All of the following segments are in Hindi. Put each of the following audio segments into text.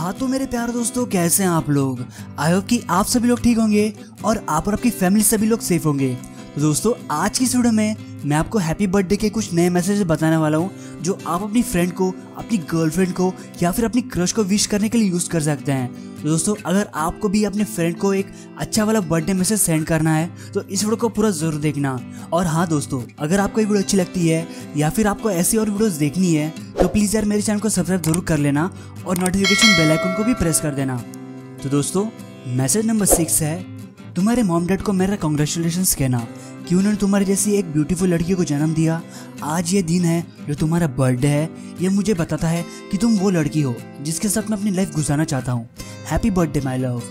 हाँ तो मेरे प्यारे दोस्तों, कैसे हैं आप लोग? आई होप कि आप सभी लोग ठीक होंगे और आप और आपकी फैमिली सभी लोग सेफ़ होंगे। तो दोस्तों, आज की इस वीडियो में मैं आपको हैप्पी बर्थडे के कुछ नए मैसेज बताने वाला हूँ, जो आप अपनी फ्रेंड को, अपनी गर्लफ्रेंड को या फिर अपनी क्रश को विश करने के लिए यूज़ कर सकते हैं। तो दोस्तों, अगर आपको भी अपने फ्रेंड को एक अच्छा वाला बर्थडे मैसेज सेंड करना है तो इस वीडियो को पूरा ज़रूर देखना। और हाँ दोस्तों, अगर आपको ये वीडियो अच्छी लगती है या फिर आपको ऐसी और वीडियोस देखनी है तो प्लीज़ यार मेरे चैनल को सब्सक्राइब ज़रूर कर लेना और नोटिफिकेशन बेल आइकन को भी प्रेस कर देना। तो दोस्तों मैसेज नंबर सिक्स है, तुम्हारे मॉम डैड को मेरा कॉन्ग्रेचुलेशन कहना कि उन्होंने तुम्हारी जैसी एक ब्यूटीफुल लड़की को जन्म दिया। आज ये दिन है जो तुम्हारा बर्थडे है। ये मुझे बताता है कि तुम वो लड़की हो जिसके साथ मैं अपनी लाइफ गुजारना चाहता हूँ। हैप्पी बर्थडे माई लव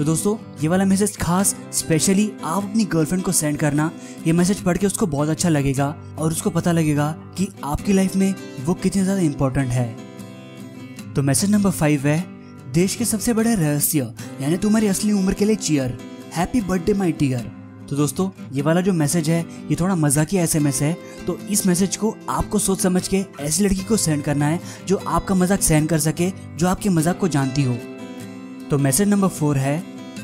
तो दोस्तों, ये वाला मैसेज खास स्पेशली आप अपनी गर्लफ्रेंड को सेंड करना, ये मैसेज पढ़ के उसको बहुत अच्छा लगेगा और उसको पता लगेगा कि आपकी लाइफ में वो कितने ज़्यादा इम्पोर्टेंट है। तो मैसेज नंबर फाइव है, देश के सबसे बड़े रहस्य, यानी तुम्हारी असली उम्र के लिए cheer happy birthday my dear तो दोस्तों, ये वाला जो मैसेज है, ये थोड़ा मजाकिया एस एम एस है तो इस मैसेज को आपको सोच समझ के ऐसी लड़की को सेंड करना है, जो आपका मज़ाक सहन कर सके, जो आपके मज़ाक को जानती हो। तो मैसेज नंबर फोर है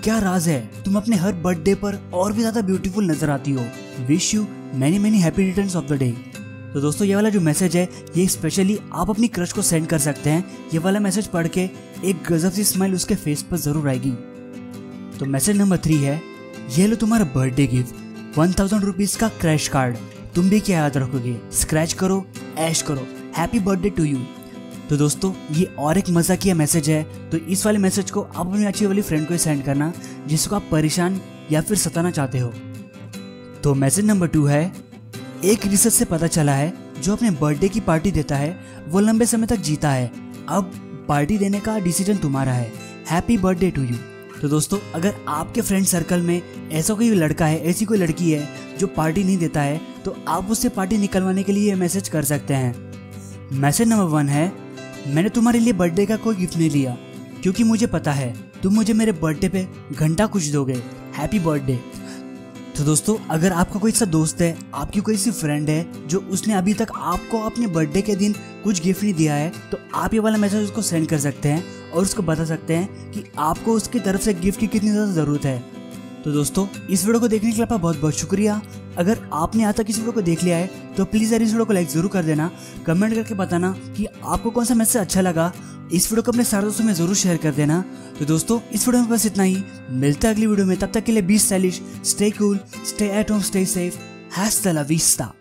क्या राज है? तुम अपने हर बर्थडे पर और भी ज़्यादा ब्यूटीफुल नज़र आती हो। Wish you many many happy return of the day तो दोस्तों, ये वाला जो मैसेज है, ये स्पेशली आप अपनी क्रश को सेंड कर सकते हैं। ये वाला मैसेज पढ़ के एक गजब सी स्माइल उसके फेस पर ज़रूर आएगी। तो मैसेज नंबर थ्री है, ये लो तुम्हारा birthday gift one thousand rupees का क्रैश कार्ड तुम भी क्या याद रखोगे? स्क्रैच करो ऐश करो। हैप्पी बर्थडे टू यू तो दोस्तों, ये और एक मज़ा किया मैसेज है। तो इस वाले मैसेज को आप अपनी अच्छी वाली फ्रेंड को सेंड करना, जिसको आप परेशान या फिर सताना चाहते हो। तो मैसेज नंबर टू है, एक रिसर्च से पता चला है, जो अपने बर्थडे की पार्टी देता है, वो लंबे समय तक जीता है। अब पार्टी देने का डिसीज़न तुम्हारा है। हैप्पी बर्थडे टू यू तो दोस्तों, अगर आपके फ्रेंड सर्कल में ऐसा कोई लड़का है, ऐसी कोई लड़की है, जो पार्टी नहीं देता है तो आप उससे पार्टी निकलवाने के लिए मैसेज कर सकते हैं। मैसेज नंबर वन है मैंने तुम्हारे लिए बर्थडे का कोई गिफ्ट नहीं लिया। क्योंकि मुझे पता है, तुम मुझे मेरे बर्थडे पे घंटा कुछ दोगे। हैप्पी बर्थडे तो दोस्तों, अगर आपका कोई ऐसा दोस्त है, आपकी कोई सी फ्रेंड है, जो उसने अभी तक आपको अपने बर्थडे के दिन कुछ गिफ्ट नहीं दिया है तो आप ये वाला मैसेज उसको सेंड कर सकते हैं और उसको बता सकते हैं कि आपको उसकी तरफ़ से गिफ्ट की कितनी ज़्यादा ज़रूरत है। तो दोस्तों, इस वीडियो को देखने के लिए आपका बहुत बहुत शुक्रिया। अगर आपने आज तक इस वीडियो को देख लिया है तो प्लीज़ यार इस वीडियो को लाइक ज़रूर कर देना। कमेंट करके बताना कि आपको कौन सा मैसेज अच्छा लगा। इस वीडियो को अपने सारे दोस्तों में ज़रूर शेयर कर देना। तो दोस्तों, इस वीडियो में बस इतना ही। मिलता है अगली वीडियो में। तब तक के लिए be stylish stay cool stay at home stay safe the La Vista